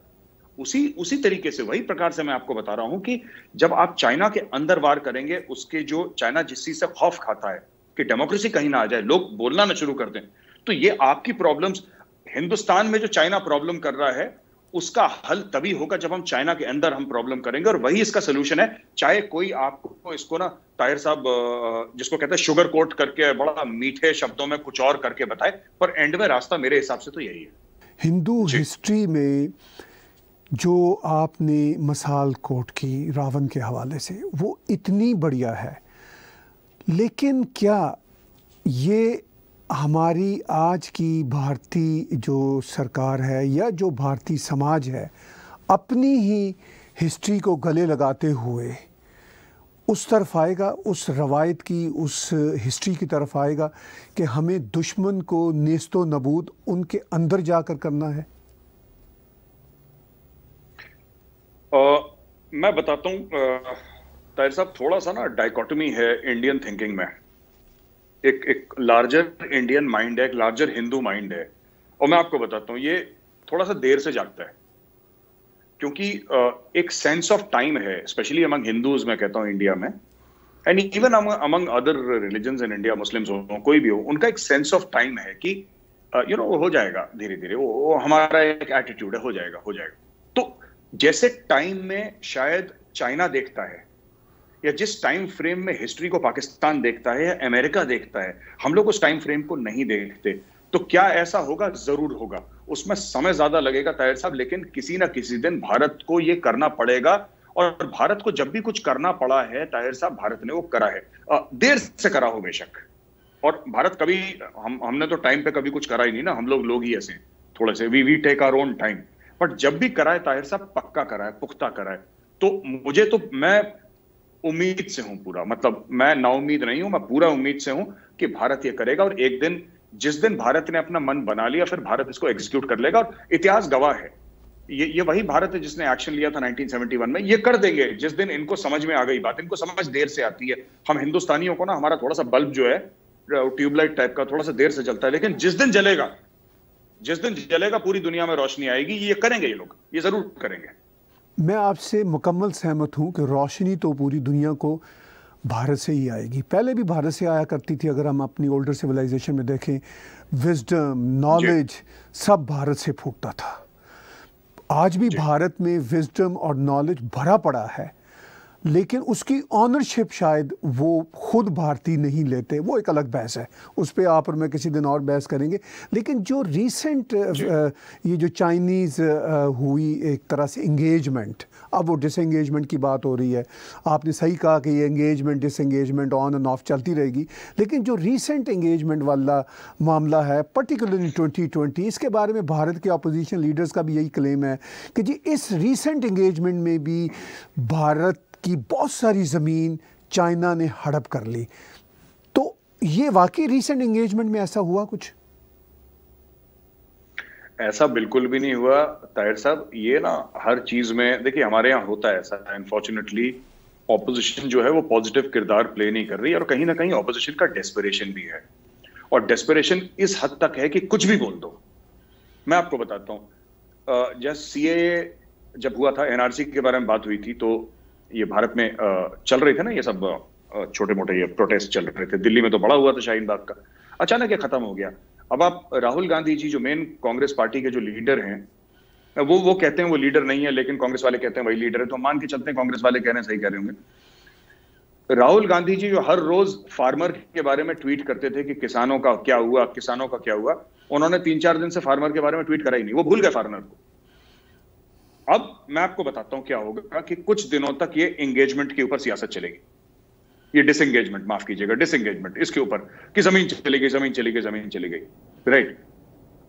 उसी उसी तरीके से वही प्रकार से मैं आपको बता रहा हूँ कि जब आप चाइना के अंदर वार करेंगे उसके जो चाइना जिस चीज़ से खौफ खाता है कि डेमोक्रेसी कहीं ना आ जाए लोग बोलना ना शुरू कर दें तो ये आपकी प्रॉब्लम्स हिंदुस्तान में जो चाइना प्रॉब्लम कर रहा है उसका हल तभी होगा जब हम चाइना के अंदर हम प्रॉब्लम करेंगे और वही इसका सोल्यूशन है चाहे कोई आपको इसको ना ताहिर साहब जिसको कहते हैं शुगर कोट करके बड़ा मीठे शब्दों में कुछ और करके बताए पर एंड में रास्ता मेरे हिसाब से तो यही है। हिंदू हिस्ट्री में जो आपने मसाल कोट की रावण के हवाले से, वो इतनी बढ़िया है। लेकिन क्या ये हमारी आज की भारतीय जो सरकार है या जो भारतीय समाज है, अपनी ही हिस्ट्री को गले लगाते हुए उस तरफ़ आएगा, उस रवायत की, उस हिस्ट्री की तरफ़ आएगा कि हमें दुश्मन को नेस्तो नबूद उनके अंदर जाकर करना है आ, मैं बताता हूँ ताहिर साहब, थोड़ा सा ना डाइकोटमी है इंडियन थिंकिंग में। एक एक लार्जर इंडियन माइंड है, एक लार्जर हिंदू माइंड है। और मैं आपको बताता हूँ, ये थोड़ा सा देर से जागता है। क्योंकि एक सेंस ऑफ़ टाइम है स्पेशली अमंग हिंदूज मैं कहता हूँ इंडिया में। And even among other religion in India Muslims हो, कोई भी हो, उनका एक सेंस ऑफ़ टाइम है कि यू नो हो जाएगा धीरे धीरे वो हमारा एक एटीट्यूड है, हो जाएगा हो जाएगा। तो जैसे टाइम में शायद चाइना देखता है, या जिस टाइम फ्रेम में हिस्ट्री को पाकिस्तान देखता है या अमेरिका देखता है, हम लोग उस टाइम फ्रेम को नहीं देखते। तो क्या ऐसा होगा? ज़रूर होगा। उसमें समय ज़्यादा लगेगा ताहिर साहब, लेकिन किसी ना किसी दिन भारत को यह करना पड़ेगा। और भारत को जब भी कुछ करना पड़ा है ताहिर साहब, भारत ने वो करा है। देर से करा हो बेशक। और भारत कभी, हम, हमने तो टाइम पे कभी कुछ करा ही नहीं ना। हम लोग लोग ही ऐसे, थोड़े से we we take our own time but जब भी कराए, ताहिर साहब, पक्का कराए, पुख्ता कराए तो मुझे तो मैं उम्मीद से हूँ पूरा। मतलब मैं ना उम्मीद नहीं हूँ, मैं पूरा उम्मीद से हूँ कि भारत ये करेगा और एक दिन, जिस दिन भारत ने अपना मन बना लिया, फिर भारत इसको एग्जीक्यूट कर लेगा और इतिहास गवाह है। ये ये वही भारत है जिसने एक्शन लिया था 1971 में। ये कर देंगे, जिस दिन इनको समझ में आ गई बात, इनको समझ देर से आती है। हम हिंदुस्तानियों को ना, हमारा थोड़ा सा बल्ब जो है, ट्यूबलाइट टाइप का थोड़ा सा देर से जलता है, लेकिन जिस दिन जलेगा जिस दिन जलेगा पूरी दुनिया में रोशनी आएगी। ये करेंगे ये लोग। ये ज़रूर करेंगे। मैं आपसे मुकम्मल सहमत हूँ कि रोशनी तो पूरी दुनिया को भारत से ही आएगी। पहले भी भारत से आया करती थी अगर हम अपनी ओल्डर सिविलाइजेशन में देखें। विजडम नॉलेज सब भारत से फूटता था। आज भी भारत में विजडम और नॉलेज भरा पड़ा है। लेकिन उसकी ऑनरशिप शायद वो खुद भारतीय नहीं लेते वो एक अलग बहस है। उस पर आप और मैं किसी दिन और बहस करेंगे। लेकिन जो रीसेंट ये जो चाइनीज़ हुई एक तरह से इंगेजमेंट अब वो डिसंगेजमेंट की बात हो रही है। आपने सही कहा कि ये engagement disengagement on and off चलती रहेगी। लेकिन जो रीसेंट इंगेजमेंट वाला मामला है पर्टिकुलरली ट्वेंटी ट्वेंटी इसके बारे में भारत के अपोजिशन लीडर्स का भी यही क्लेम है कि जी इस रीसेंट इंगेजमेंट में भी भारत की बहुत सारी ज़मीन चाइना ने हड़प कर ली। तो ये वाकई रीसेंट एंगेजमेंट में ऐसा हुआ कुछ? ऐसा बिल्कुल भी नहीं हुआ, ताहिर साहब। ये ना हर चीज़ में, देखिए, हमारे यहाँ होता है ऐसा। अनफॉर्चुनेटली ऑपोजिशन जो है वो पॉजिटिव किरदार प्ले नहीं कर रही और कहीं ना कहीं ऑपोजिशन का डेस्परेशन भी है। और डेस्परेशन इस हद तक है कि कुछ भी बोल दो। मैं आपको बताता हूँ। जब सी जब हुआ था एनआरसी के बारे में बात हुई थी तो ये भारत में चल रहे थे ना ये सब छोटे मोटे ये प्रोटेस्ट चल रहे थे। दिल्ली में तो बड़ा हुआ था शाहीन बाग का। अचानक ये खत्म हो गया। अब आप राहुल गांधी जी जो मेन कांग्रेस पार्टी के जो लीडर हैं, वो वो कहते हैं वो लीडर नहीं है, लेकिन कांग्रेस वाले कहते हैं वही लीडर है तो मान के चलते हैं कांग्रेस वाले कह रहे हैं, सही कह रहे होंगे। राहुल गांधी जी जो हर रोज फार्मर के बारे में ट्वीट करते थे कि किसानों का क्या हुआ, किसानों का क्या हुआ, उन्होंने तीन चार दिन से फार्मर के बारे में ट्वीट करा ही नहीं। वो भूल गए फार्मर को। अब मैं आपको बताता हूँ क्या होगा कि कुछ दिनों तक ये एंगेजमेंट के ऊपर सियासत चलेगी। ये डिसंगेजमेंट माफ़ कीजिएगा डिसंगेजमेंट इसके ऊपर कि ज़मीन चली गई ज़मीन चली गई ज़मीन चली गई। राइट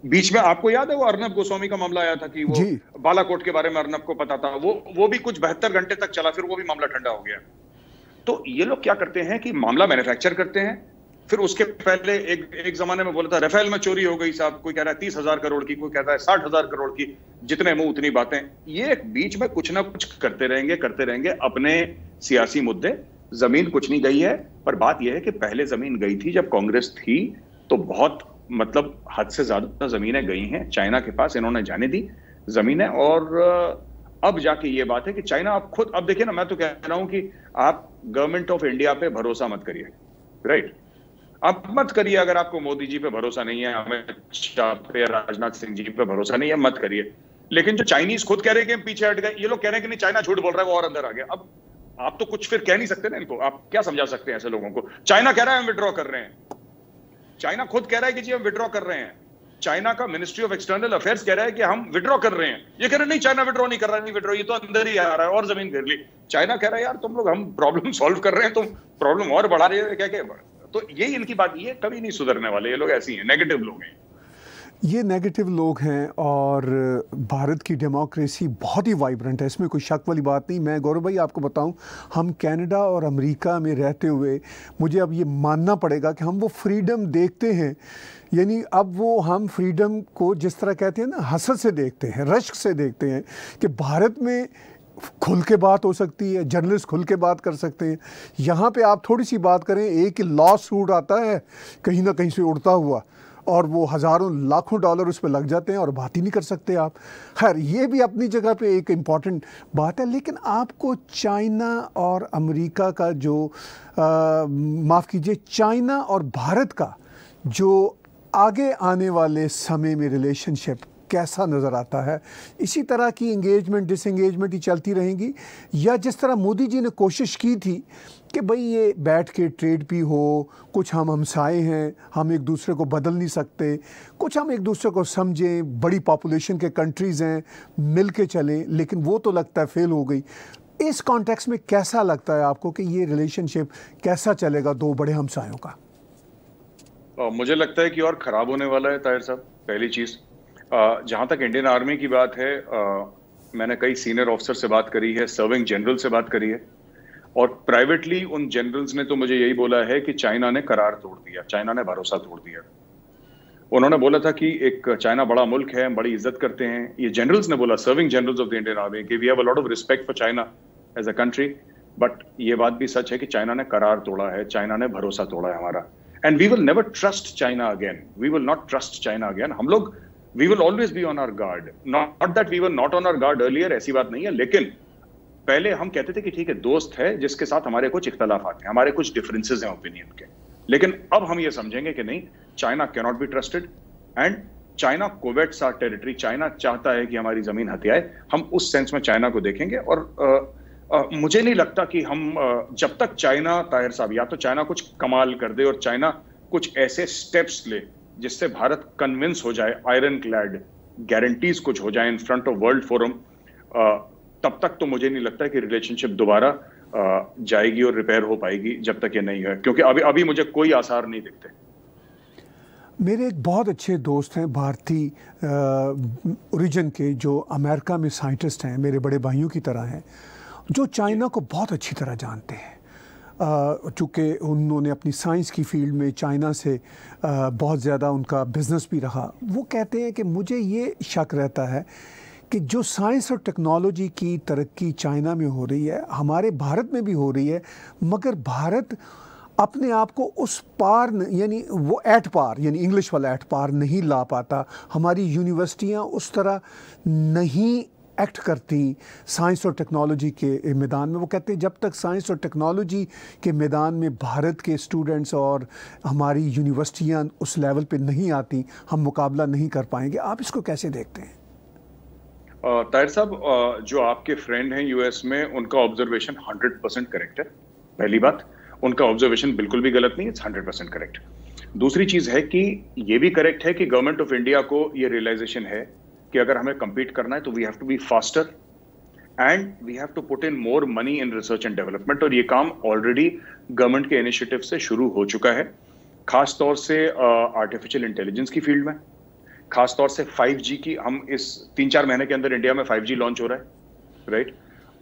बीच में आपको याद है वो अर्नब गोस्वामी का मामला आया था कि वो बालाकोट के बारे में अर्नब को पता था। वो वो भी कुछ बहत्तर घंटे तक चला फिर वो भी मामला ठंडा हो गया। तो ये लोग क्या करते हैं कि मामला मैन्युफैक्चर करते हैं फिर उसके पहले एक एक जमाने में बोला था, रफेल में चोरी हो गई साहब। कोई कह रहा है, तीस हज़ार करोड़ की। कोई कहता है, साठ हज़ार करोड़ की। जितने मुँह, उतनी बातें। ये बीच में कुछ ना कुछ करते रहेंगे करते रहेंगे। अपने सियासी मुद्दे, ज़मीन कुछ नहीं गई है, पर बात यह है कि पहले ज़मीन गई थी, जब कांग्रेस थी तो बहुत मतलब हद से ज़्यादा जमीनें गई हैं। चाइना के पास इन्होंने जाने दी जमीनें, और, अब जाके ये बात है कि चाइना, आप खुद, अब देखिए ना, मैं तो कह रहा हूँ कि आप गवर्नमेंट ऑफ़ इंडिया पे भरोसा मत करिए, राइट? अब मत करिए अगर आपको मोदी जी पे भरोसा नहीं है, अमित शाह पे राजनाथ सिंह जी पे भरोसा नहीं है, मत करिए। लेकिन जो चाइनीज़ खुद कह रहे हैं कि पीछे हट गए, ये लोग कह रहे हैं कि नहीं, चाइना झूठ बोल रहा है, वो और अंदर आ गया। अब आप तो कुछ फिर कह नहीं सकते ना इनको। आप क्या समझा सकते हैं ऐसे लोगों को? चाइना कह रहा है हम विड्रॉ कर रहे हैं। चाइना खुद कह रहा है कि जी हम विड्रॉ कर रहे हैं। चाइना का मिनिस्ट्री ऑफ़ एक्सटर्नल अफेयर्स कह रहा है कि हम विड्रॉ कर रहे हैं। ये कह रहे हैं, नहीं, चाइना विड्रॉ नहीं कर रहा नहीं विड्रॉ ये तो अंदर ही आ रहा है, और ज़मीन घेर ली। चाइना कह रहा है, यार, तुम लोग हम प्रॉब्लम सॉल्व कर रहे हैं, तुम प्रॉब्लम और बढ़ा रहे हैं क्या क्या तो यही इनकी बात ये कभी नहीं सुधरने वाले, ये लोग ऐसी हैं नेगेटिव लोग हैं। ये नेगेटिव लोग हैं और भारत की डेमोक्रेसी बहुत ही वाइब्रेंट है, इसमें कोई शक वाली बात नहीं। मैं गौरव भाई आपको बताऊँ, हम कनाडा और अमेरिका में रहते हुए मुझे अब ये मानना पड़ेगा कि हम वो फ्रीडम देखते हैं। यानी अब वो हम फ्रीडम को जिस तरह कहते हैं ना हसद से देखते हैं, रश्क से देखते हैं कि भारत में खुल के बात हो सकती है, जर्नलिस्ट खुल के बात कर सकते हैं। यहाँ पे आप थोड़ी सी बात करें, एक लॉ सूट आता है, कहीं ना कहीं से उड़ता हुआ, और वो हज़ारों, लाखों डॉलर उस पर लग जाते हैं और बात ही नहीं कर सकते आप। खैर, ये भी अपनी जगह पे एक इंपॉर्टेंट बात है, लेकिन आपको चाइना और अमेरिका का जो माफ़ कीजिए, चाइना और भारत का जो आगे आने वाले समय में रिलेशनशिप कैसा नज़र आता है? इसी तरह की इंगेजमेंट डिसंगेजमेंट ही चलती रहेंगी। या जिस तरह मोदी जी ने कोशिश की थी कि भाई ये बैठ के ट्रेड भी हो, कुछ हम हमसाए हैं, हम एक दूसरे को बदल नहीं सकते, कुछ हम एक दूसरे को समझें, बड़ी पॉपुलेशन के कंट्रीज़ हैं, मिल के चलें, लेकिन वो तो लगता है फेल हो गई। इस कॉन्टेक्स्ट में कैसा लगता है आपको कि ये रिलेशनशिप कैसा चलेगा दो बड़े हमसायों का? मुझे लगता है कि और ख़राब होने वाला है ताहिर साहब, पहली चीज़। जहाँ तक इंडियन आर्मी की बात है मैंने कई सीनियर ऑफिसर से बात करी है सर्विंग जनरल से बात करी है। और प्राइवेटली उन जनरल्स ने तो मुझे यही बोला है कि चाइना ने करार तोड़ दिया चाइना ने भरोसा तोड़ दिया। उन्होंने बोला था कि एक चाइना बड़ा मुल्क है, हम बड़ी इज़्ज़त करते हैं। ये जनरल्स ने बोला serving generals of the Indian army कि we have a lot of respect for China as a country but ये बात भी सच है कि चाइना ने करार तोड़ा है चाइना ने भरोसा तोड़ा है हमारा। And we will never trust China again we will not trust China again हम लोग we will always be on our guard not that we were not on our guard earlier ऐसी बात नहीं है लेकिन पहले हम कहते थे कि ठीक है दोस्त है जिसके साथ हमारे कुछ इख्तलाफात हैं हमारे कुछ डिफरेंसेस हैं ओपिनियन के। लेकिन अब हम ये समझेंगे कि नहीं China cannot be trusted and China covets our territory China चाहता है कि हमारी ज़मीन हथियाए। हम उस सेंस में चाइना को देखेंगे और आ, आ, मुझे नहीं लगता कि हम आ, जब तक चाइना ताहिर साहब या तो चाइना कुछ कमाल कर दे और चाइना कुछ ऐसे स्टेप्स ले जिससे भारत कन्विंस हो जाए आयरन क्लैड गारंटीज कुछ हो जाए in front of world forum तब तक तो मुझे नहीं लगता कि रिलेशनशिप दोबारा जाएगी और रिपेयर हो पाएगी जब तक ये नहीं है, क्योंकि अभी अभी मुझे कोई आसार नहीं दिखते। मेरे एक बहुत अच्छे दोस्त हैं भारतीय ओरिजिन के जो अमेरिका में साइंटिस्ट हैं, मेरे बड़े भाइयों की तरह हैं, जो चाइना को बहुत अच्छी तरह जानते हैं। चूँकि उन्होंने अपनी साइंस की फ़ील्ड में चाइना से बहुत ज़्यादा उनका बिज़नेस भी रहा। वो कहते हैं कि मुझे ये शक रहता है कि जो साइंस और टेक्नोलॉजी की तरक्की चाइना में हो रही है, हमारे भारत में भी हो रही है, मगर भारत अपने आप को उस पार यानी वो एट पार यानी इंग्लिश वाला एट पार नहीं ला पाता। हमारी यूनिवर्सिटियाँ उस तरह नहीं एक्ट करती साइंस और टेक्नोलॉजी के मैदान में। वो कहते हैं, जब तक साइंस और टेक्नोलॉजी के मैदान में भारत के स्टूडेंट्स और हमारी यूनिवर्सिटियाँ उस लेवल पे नहीं आती, हम मुकाबला नहीं कर पाएँगे। आप इसको कैसे देखते हैं? ताहिर साहब जो आपके फ्रेंड हैं यूएस में, उनका ऑब्जर्वेशन 100 परसेंट करेक्ट है, पहली बात। उनका ऑब्जर्वेशन बिल्कुल भी गलत नहीं है हंड्रेड परसेंट करेक्ट दूसरी चीज़ है कि ये भी करेक्ट है कि गवर्नमेंट ऑफ़ इंडिया को ये रियलाइजेशन है कि अगर हमें कंपीट करना है तो we have to be faster and we have to put in more money in research and development और ये काम ऑलरेडी गवर्नमेंट के इनिशिएटिव से शुरू हो चुका है खास तौर से आर्टिफिशियल uh, इंटेलिजेंस की फ़ील्ड में। खास तौर से 5G की हम इस तीन चार महीने के अंदर इंडिया में 5G लॉन्च हो रहा है राइट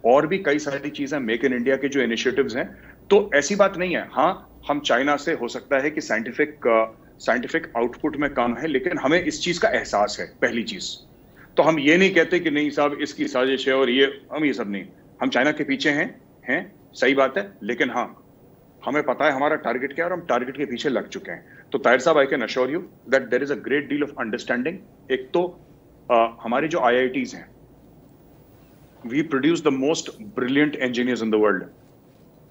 और भी कई सारी चीज़ें मेक इन इंडिया के जो इनिशिएटिव्स हैं। तो ऐसी बात नहीं है। हाँ हम चाइना से हो सकता है कि साइंटिफिक साइंटिफिक आउटपुट में कम है लेकिन हमें इस चीज़ का एहसास है पहली चीज़। तो हम ये नहीं कहते कि नहीं साहब इसकी साजिश है और ये हम ये सब नहीं। हम चाइना के पीछे हैं हैं सही बात है लेकिन हाँ हमें पता है हमारा टारगेट क्या है और हम टारगेट के पीछे लग चुके हैं। तो ताहिर साहब I can assure you that there is a great deal of understanding एक तो आ, हमारी जो आई हैं we produce the most brilliant engineers in the world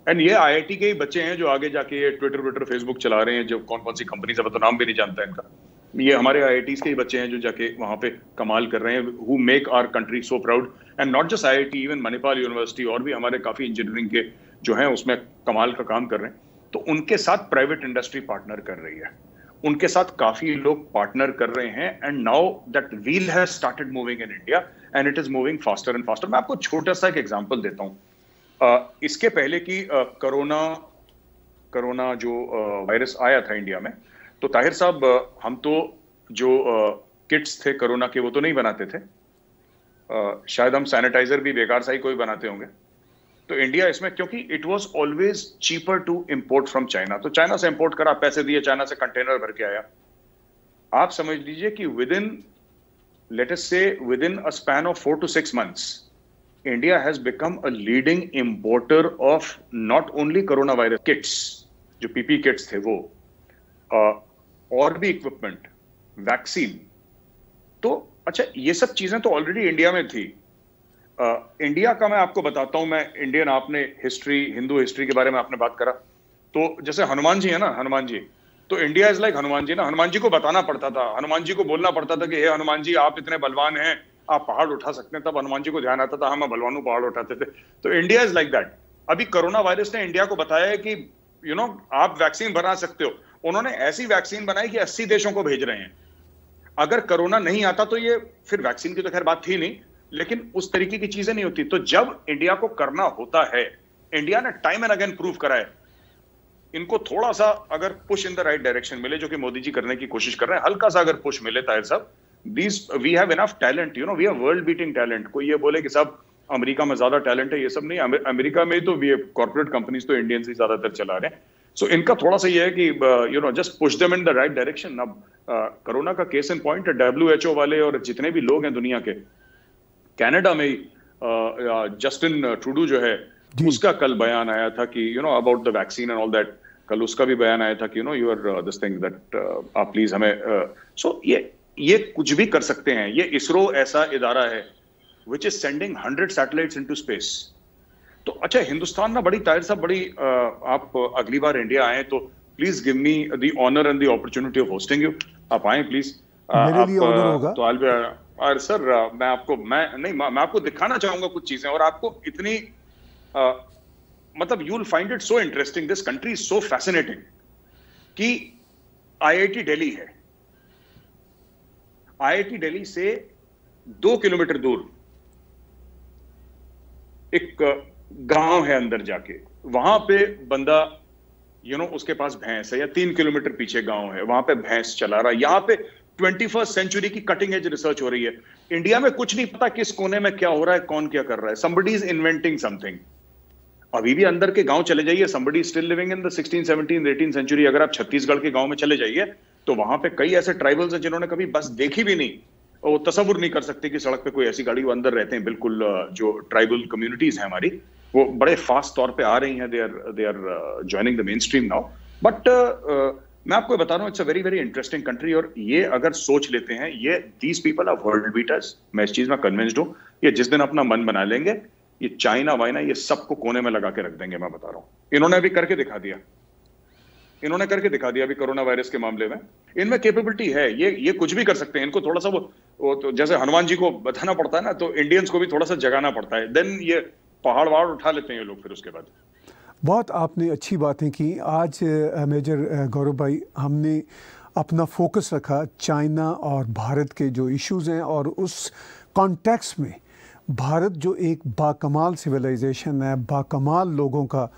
and ये आईआईटी के ही बच्चे हैं जो आगे जाके ट्विटर ट्विटर फेसबुक चला रहे हैं जो कौन कौन सी कंपनी से तो नाम भी नहीं जानता इनका। ये हमारे आई के ही बच्चे हैं जो जाके वहाँ पे कमाल कर रहे हैं who make our country so proud and not just I I even Manipal university और भी हमारे काफ़ी इंजीनियरिंग के जो हैं, उसमें कमाल का काम कर रहे हैं। तो उनके साथ प्राइवेट इंडस्ट्री पार्टनर कर रही है। उनके साथ काफ़ी लोग पार्टनर कर रहे हैं and now that wheel has started moving in India and it is moving faster and faster मैं आपको छोटा सा एक एग्जांपल देता हूँ। इसके पहले की कोरोना कोरोना जो वायरस आया था इंडिया में तो ताहिर साहब हम तो जो किट्स थे कोरोना के, वो तो नहीं बनाते थे। शायद हम सैनिटाइजर भी, बेकार सा ही कोई बनाते होंगे। तो इंडिया इसमें, क्योंकि it was always cheaper to import from China तो चाइना से इंपोर्ट करा, पैसे दिए चाइना से कंटेनर भर के आया। आप समझ लीजिए कि with in let us say within a span of four to six months India has become a leading of not only corona virus kits जो पीपी किट्स थे वो। और भी इक्विपमेंट वैक्सीन तो अच्छा ये सब चीज़ें तो ऑलरेडी इंडिया में थी. आ, इंडिया का मैं आपको बताता हूँ मैं इंडियन आपने हिस्ट्री हिंदू हिस्ट्री के बारे में आपने बात करा. तो जैसे हनुमान जी है ना हनुमान जी तो India is like Hanuman ji ना. हनुमान जी को बताना पड़ता था. हनुमान जी को बोलना पड़ता था कि हे हनुमान जी आप इतने बलवान हैं आप पहाड़ उठा सकते हैं. तब हनुमान जी को ध्यान आता था हम हाँ, बलवानू पहाड़ उठाते थे. तो इंडिया इज़ लाइक दैट अभी कोरोना वायरस ने इंडिया को बताया है कि यू नो आप वैक्सीन बना सकते हो। उन्होंने ऐसी वैक्सीन बनाई कि 80 देशों को भेज रहे हैं। अगर कोरोना नहीं आता तो ये फिर वैक्सीन की तो खैर बात थी नहीं, लेकिन उस तरीके की चीज़ें नहीं होती। तो जब इंडिया को करना होता है इंडिया ने टाइम एंड अगेन प्रूव करा है। इनको थोड़ा सा अगर push in the right direction मिले, जो कि मोदी जी करने की कोशिश कर रहे हैं हल्का सा अगर पुश मिले ताहिर साहब these we have enough talent you know, we have world beating talent कोई ये बोले कि सब अमेरिका में ज़्यादा टैलेंट है ये सब नहीं। अमेरिका में तो वी कॉर्पोरेट कंपनीज़ तो इंडियन ही ज़्यादातर चला रहे हैं। सो so, इनका थोड़ा सा ये है कि you know just push them in the right direction अब कोरोना का केस इन पॉइंट डब्ल्यूएचओ वाले और जितने भी लोग हैं दुनिया के कैनेडा में जस्टिन uh, ट्रूडू जो है उसका कल बयान आया था कि you know about the vaccine and all that कल उसका भी बयान आया था कि you know you are this thing that आप प्लीज़ हमें सो uh, so ये ये कुछ भी कर सकते हैं। ये इसरो ऐसा इदारा है which is sending hundred satellites into space तो अच्छा हिंदुस्तान ना बड़ी ताहिर साहब बड़ी आप अगली बार इंडिया आए तो please give me the honour and the opportunity of hosting you आप आए प्लीज़ तो आल और सर मैं आपको मैं नहीं मैं आपको दिखाना चाहूँगा कुछ चीज़ें और आपको इतनी आ, मतलब you will find it so interesting this country is so fascinating कि आईआईटी दिल्ली है। आईआईटी दिल्ली से दो किलोमीटर दूर एक गाँव है अंदर जाके। वहाँ पे बंदा यू नो उसके पास भैंस है या तीन किलोमीटर पीछे गाँव है, वहाँ पे भैंस चला रहा है। यहाँ पे ट्वेंटी फ़र्स्ट सेंचुरी की कटिंग एज रिसर्च हो रही है। इंडिया में कुछ नहीं पता किस कोने में क्या हो रहा है, कौन क्या कर रहा है। समबडी इज़ इन्वेंटिंग समथिंग अभी भी अंदर के गाँव चले जाइए somebody still living in the 16 17 18 century अगर आप छत्तीसगढ़ के गाँव में चले जाइए तो वहाँ पे कई ऐसे ट्राइबल्स हैं जिन्होंने कभी बस देखी भी नहीं। वो तस्वुर नहीं कर सकते कि सड़क पे कोई ऐसी गाड़ी वो अंदर रहते हैं बिल्कुल जो ट्राइबल कम्युनिटीज है हमारी वो बड़े फास्ट तौर पे आ रही हैं they are they are joining the main stream now but मैं आपको बता रहा हूँ it's a very very interesting country और ये अगर सोच लेते हैं ये these people are world beaters मैं इस चीज़ में कन्विंस्ड हूँ ये जिस दिन अपना मन बना लेंगे ये चाइना वाइना ये सबको कोने में लगा के रख देंगे मैं बता रहा हूँ। इन्होंने अभी करके दिखा दिया। इन्होंने करके दिखा दिया अभी कोरोना वायरस के मामले में। इनमें कैपेबिलिटी है ये ये कुछ भी कर सकते हैं। इनको थोड़ा सा वो, वो तो जैसे हनुमान जी को बताना पड़ता है ना तो इंडियंस को भी थोड़ा सा जगाना पड़ता है। देन ये पहाड़ वहाड़ उठा लेते हैं ये लोग फिर उसके बाद। बहुत आपने अच्छी बातें की। आज मेजर गौरव भाई, हमने अपना फोकस रखा चाइना और भारत के जो इश्यूज़ हैं और उस कॉन्टेक्स में भारत जो एक बाकमाल सिविलाइजेशन है, बाकमाल लोगों का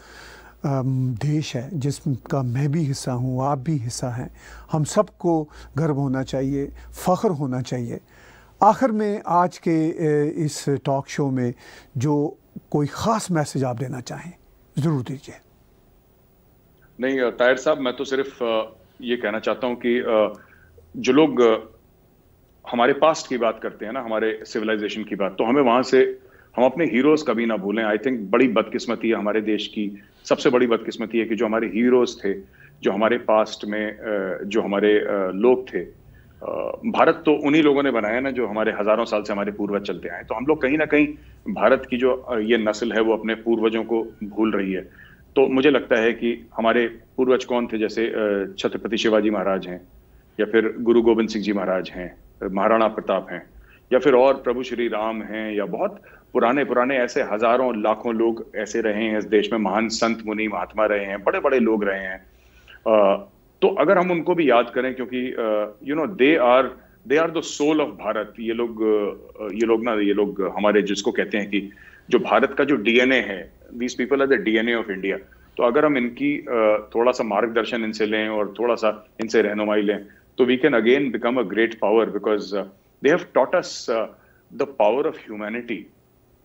देश है, जिसका मैं भी हिस्सा हूँ, आप भी हिस्सा हैं। हम सबको गर्व होना चाहिए, फ़ख्र होना चाहिए। आखिर में आज के इस टॉक शो में जो कोई ख़ास मैसेज आप देना चाहें, ज़रूर दीजिए। नहीं तायर साहब, मैं तो सिर्फ़ ये कहना चाहता हूँ कि जो लोग हमारे पास्ट की बात करते हैं ना, हमारे सिविलाइजेशन की बात तो हमें वहाँ से, हम अपने हीरोज कभी ना भूलें। आई थिंक बड़ी बदकिस्मती है हमारे देश की। सबसे बड़ी बदकिस्मती है कि जो हमारे हीरोज थे, जो हमारे पास्ट में जो हमारे लोग थे भारत तो उन्हीं लोगों ने बनाया ना जो हमारे हज़ारों साल से हमारे पूर्वज चलते आए तो हम लोग कहीं ना कहीं भारत की जो ये नस्ल है वो अपने पूर्वजों को भूल रही है। तो मुझे लगता है कि हमारे पूर्वज कौन थे? जैसे छत्रपति शिवाजी महाराज हैं, या फिर गुरु गोविंद सिंह जी महाराज हैं, महाराणा प्रताप हैं, या फिर और प्रभु श्री राम हैं, या बहुत पुराने पुराने ऐसे हज़ारों लाखों लोग ऐसे रहे हैं इस देश में महान संत मुनि महात्मा रहे हैं बड़े बड़े लोग रहे हैं। तो अगर हम उनको भी याद करें क्योंकि you know they are they are the soul of Bharat ये लोग ये लोग ना ये लोग हमारे जिसको कहते हैं कि जो भारत का जो डीएनए है these people are the DNA of India तो अगर हम इनकी थोड़ा सा मार्गदर्शन इनसे लें और थोड़ा सा इनसे रहनुमाई लें तो we can again become a great power because they have us uh, the power of humanity.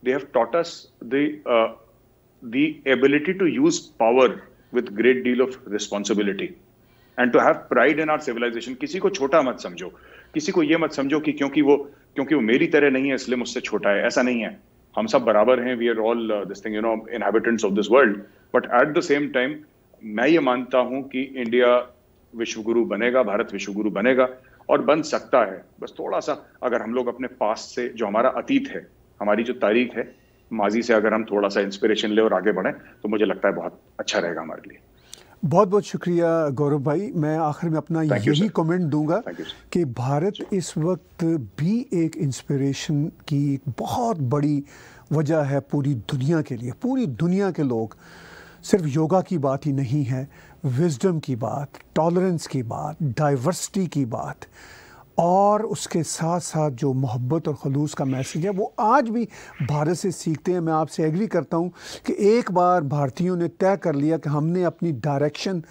They have taught us the uh, the ability to use power with great deal of responsibility. And to have pride in our civilization. किसी को छोटा मत समझो। किसी को ये मत समझो कि क्योंकि वो क्योंकि वो मेरी तरह नहीं है इसलिए मुझसे छोटा है। ऐसा नहीं है। हम सब बराबर हैं। We are all this thing you know inhabitants of this world but at the same time मैं ये मानता हूँ कि इंडिया विश्वगुरु बनेगा भारत विश्वगुरु बनेगा और बन सकता है। बस थोड़ा सा अगर हम लोग अपने पास से जो हमारा अतीत है हमारी जो तारीख है माजी से अगर हम थोड़ा सा इंस्पिरेशन ले और आगे बढ़ें तो मुझे लगता है बहुत अच्छा रहेगा हमारे लिए। बहुत बहुत शुक्रिया गौरव भाई। मैं आखिर में अपना यही कमेंट दूँगा कि भारत इस वक्त भी एक इंस्पिरेशन की एक बहुत बड़ी वजह है पूरी दुनिया के लिए। पूरी दुनिया के लोग सिर्फ़ योगा की बात ही नहीं है विजडम की बात टॉलरेंस की बात डाइवर्सिटी की बात। और उसके साथ साथ जो मोहब्बत और खलूस का मैसेज है, वो आज भी भारत से सीखते हैं। मैं आपसे एग्री करता हूँ कि एक बार भारतीयों ने तय कर लिया कि हमने अपनी डायरेक्शन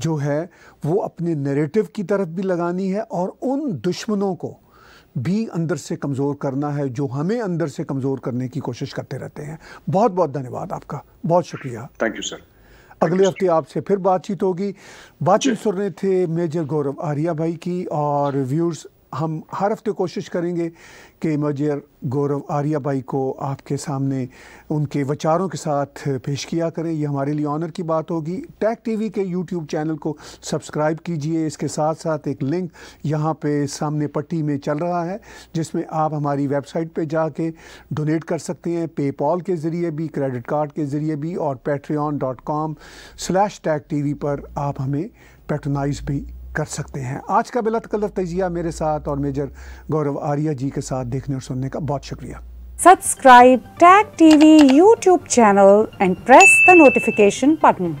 जो है, वो अपने नैरेटिव की तरफ़ भी लगानी है और उन दुश्मनों को भी अंदर से कमज़ोर करना है, जो हमें अंदर से कमज़ोर करने की कोशिश करते रहते हैं। बहुत बहुत धन्यवाद आपका। बहुत शुक्रिया। थैंक यू सर अगले हफ़्ते आपसे फिर बातचीत होगी। बातचीत सुन रहे थे मेजर गौरव आर्या भाई की और व्यूर्स हम हर हफ़्ते कोशिश करेंगे कि मेजर गौरव आर्या भाई को आपके सामने उनके विचारों के साथ पेश किया करें। ये हमारे लिए ऑनर की बात होगी। टैग टीवी के यूट्यूब चैनल को सब्सक्राइब कीजिए। इसके साथ साथ एक लिंक यहाँ पे सामने पट्टी में चल रहा है, जिसमें आप हमारी वेबसाइट पे जाके डोनेट कर सकते हैं। पेपॉल के ज़रिए भी क्रेडिट कार्ड के ज़रिए भी, और Patreon dot com slash Tag T पर आप हमें पेट्रोनाइज भी कर सकते हैं। आज का बिलत कलर तजिया मेरे साथ और मेजर गौरव आर्या जी के साथ देखने और सुनने का बहुत शुक्रिया। Subscribe Tag TV YouTube channel and press the notification button